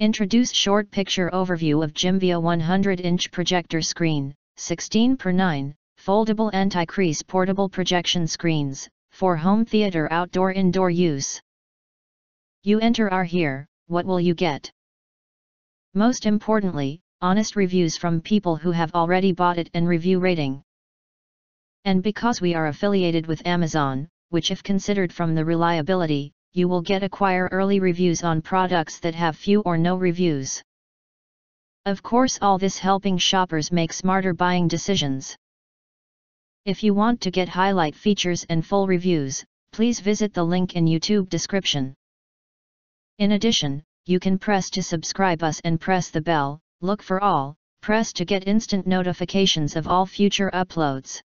Introduce short picture overview of JIMVEO 100-inch projector screen, 16 x 9, foldable anti-crease portable projection screens, for home theater outdoor indoor use. You enter our here, what will you get? Most importantly, honest reviews from people who have already bought it and review rating. And because we are affiliated with Amazon, which if considered from the reliability, you will get acquire early reviews on products that have few or no reviews. Of course all this helping shoppers make smarter buying decisions. If you want to get highlight features and full reviews, please visit the link in YouTube description. In addition, you can press to subscribe us and press the bell, look for all, press to get instant notifications of all future uploads.